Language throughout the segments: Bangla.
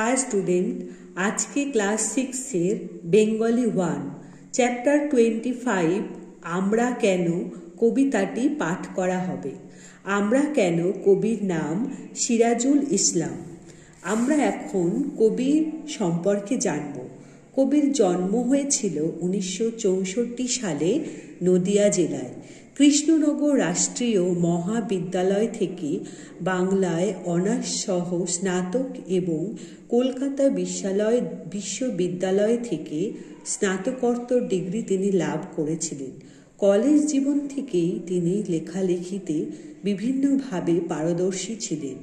হাই স্টুডেন্ট আজকে ক্লাস সিক্সের Bengali one chapter twenty five আমরা কেন কবিতাটি পাঠ করা হবে? আমরা কেন কবির নাম সিরাজুল ইসলাম? আমরা এখন কবির সম্পর্কে জানব। কবির জন্ম হয়েছিল উনিশশো চৌষট্টি সালে নদিয়া জেলায়। কৃষ্ণনগর রাষ্ট্রীয় মহাবিদ্যালয় থেকে বাংলায় অনার্স সহ স্নাতক এবং কলকাতা বিশ্বালয় বিশ্ববিদ্যালয় থেকে স্নাতকোত্তর ডিগ্রি তিনি লাভ করেছিলেন। কলেজ জীবন থেকেই তিনি লেখালেখিতে বিভিন্নভাবে পারদর্শী ছিলেন।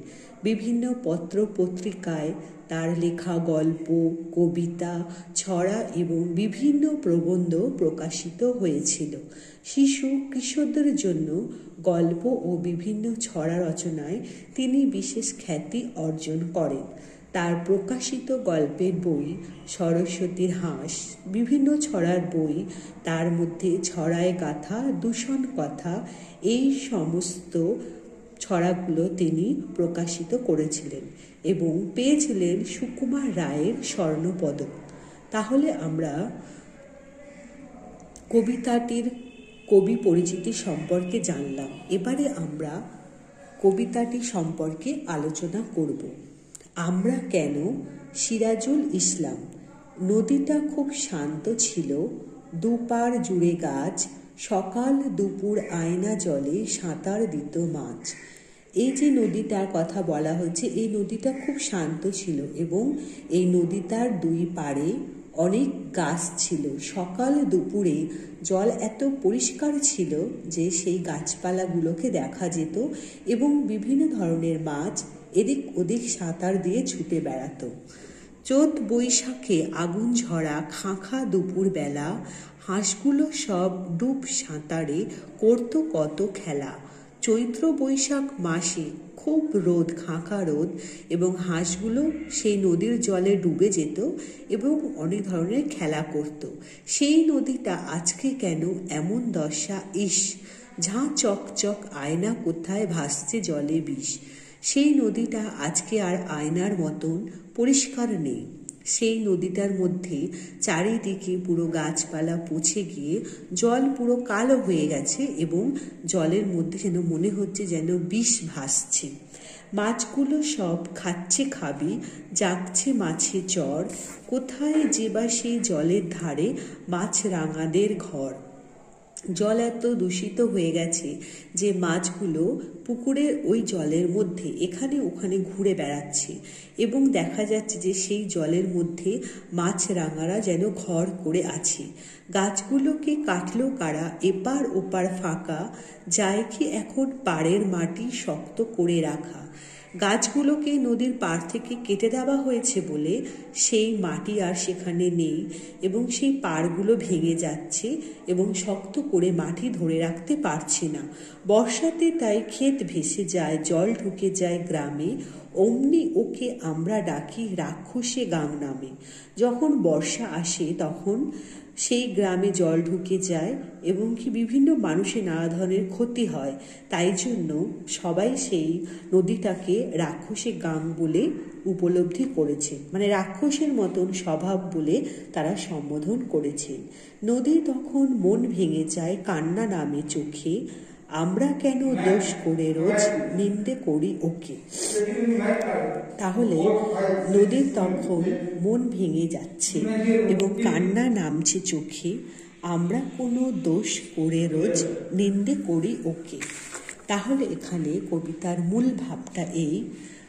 বিভিন্ন পত্র পত্রিকায় তার লেখা গল্প, কবিতা, ছড়া এবং বিভিন্ন প্রবন্ধ প্রকাশিত হয়েছিল। শিশু কিশোরদের জন্য গল্প ও বিভিন্ন ছড়া রচনায় তিনি বিশেষ খ্যাতি অর্জন করেন। তার প্রকাশিত গল্পের বই সরস্বতীর হাঁস, বিভিন্ন ছড়ার বই, তার মধ্যে ছড়ায় গাথা, দূষণ কথা, এই সমস্ত ছড়াগুলো তিনি প্রকাশিত করেছিলেন এবং পেয়েছিলেন সুকুমার রায়ের স্বর্ণপদক। তাহলে আমরা কবিতাটির কবি পরিচিতি সম্পর্কে জানলাম। এবারে আমরা কবিতাটি সম্পর্কে আলোচনা করব। আমরা কেন সিরাজুল ইসলাম? নদীটা খুব শান্ত ছিল দুপার জুড়ে গাছ, সকাল দুপুর আয়না জলে সাঁতার দিত মাছ। এই যে নদীটার কথা বলা হচ্ছে, এই নদীটা খুব শান্ত ছিল এবং এই নদীটার দুই পাড়ে অনেক গাছ ছিল। সকাল দুপুরে জল এত পরিষ্কার ছিল যে সেই গাছপালাগুলোকে দেখা যেত এবং বিভিন্ন ধরনের মাছ এদিক ওদিক সাঁতার দিয়ে ছুটে বেড়াতো। চোত বৈশাখে আগুন ঝরা খাঁখা দুপুর বেলা হাঁসগুলো সব ডুব সাঁতারে করত কত খেলা। চৈত্র বৈশাখ মাসে খুব রোদ খাঁকা রোদ এবং হাঁসগুলো সেই নদীর জলে ডুবে যেত এবং অনেক ধরনের খেলা করত। সেই নদীটা আজকে কেন এমন দশা? ইস, ঝাঁ চকচক আয়না কোথায় ভাসছে জলে বিষ। সেই নদীটা আজকে আর আয়নার মতন পরিষ্কার নেই। সেই নদীটার মধ্যে চারিদিকে পুরো গাছপালা পচে গিয়ে জল পুরো কালো হয়ে গেছে এবং জলের মধ্যে যেন মনে হচ্ছে যেন বিষ ভাসছে। মাছগুলো সব খাচ্ছে খাবি, জাগছে মাছে চর। কোথায় যে বা সেই জলের ধারে মাছ রাঙাদের ঘর। জল এত দূষিত হয়ে গেছে যে মাছগুলো পুকুরের ওই জলের মধ্যে, এখানে ওখানে ঘুরে বেড়াচ্ছে। এবং দেখা যাচ্ছে যে সেই জলের মধ্যে মাছ রাঙারা যেন ঘর করে আছে। গাছগুলোকে কাটলো কারা, এপার ওপার ফাঁকা, যায় কি এখন পাড়ের মাটি শক্ত করে রাখা। গাছগুলোকে নদীর পাড় থেকে কেটে দেওয়া হয়েছে বলে সেই মাটি আর সেখানে নেই এবং সেই পাড়গুলো ভেঙে যাচ্ছে এবং শক্ত করে মাটি ধরে রাখতে পারছে না। বর্ষাতে তাই ক্ষেত ভেসে যায়, জল ঢুকে যায় গ্রামে। অমনি ওকে আমরা ডাকি রাক্ষসে গাম নামে। যখন বর্ষা আসে তখন সেই গ্রামে জল ঢুকে যায় এবং কি বিভিন্ন মানুষের নানা ধরনের ক্ষতি হয়। তাই জন্য সবাই সেই নদীটাকে রাক্ষসে গাং বলে উপলব্ধি করেছে। মানে রাক্ষসের মতন স্বভাব বলে তারা সম্বোধন করেছে। নদী তখন মন ভেঙে যায় কান্না নামে চোখে। আমরা কেন দোষ করে রোজ নিন্দে করি ওকে? তাহলে নদীর তখন মন ভেঙে যাচ্ছে এবং কান্না নামছে চোখে, আমরা কোনো দোষ করে রোজ নিন্দে করি ওকে। তাহলে এখানে কবিতার মূল ভাবটা এই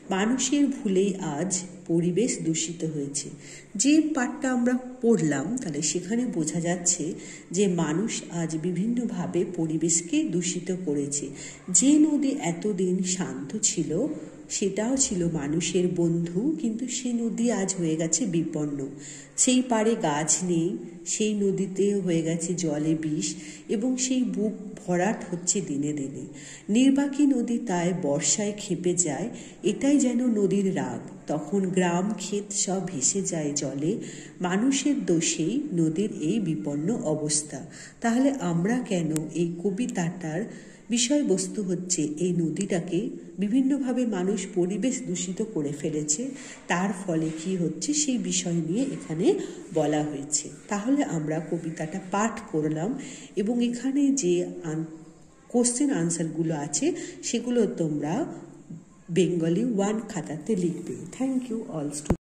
মানুষের ভুলেই আজ পরিবেশ দূষিত হয়েছে। যে পাঠটা আমরা পড়লাম, তাহলে সেখানে বোঝা যাচ্ছে যে মানুষ আজ বিভিন্নভাবে পরিবেশকে দূষিত করেছে। যে নদী এতদিন শান্ত ছিল সেটাও ছিল মানুষের বন্ধু, কিন্তু সেই নদী আজ হয়ে গেছে বিপন্ন। সেই পারে গাছ নেই, সেই নদীতে হয়ে গেছে জলে বিষ, এবং সেই বুক ভরাট হচ্ছে দিনে দিনে। নির্বাকী নদী তাই বর্ষায় খেপে যায়, এটাই যেন নদীর রাগ। তখন গ্রাম, ক্ষেত সব ভেসে যায় জলে, মানুষের দোষেই নদীর এই বিপন্ন অবস্থা। তাহলে আমরা কেন এই কবিতাটার বিষয়বস্তু হচ্ছে এই নদীটাকে বিভিন্নভাবে মানুষ পরিবেশ দূষিত করে ফেলেছে। তার ফলে কি হচ্ছে সেই বিষয় নিয়ে এখানে বলা হয়েছে। তাহলে আমরা কবিতাটা পাঠ করলাম এবং এখানে যে কোশ্চেন আনসারগুলো আছে, সেগুলো তোমরা বেঙ্গলি ওয়ান খাতাতে লিখবে। Thank you all student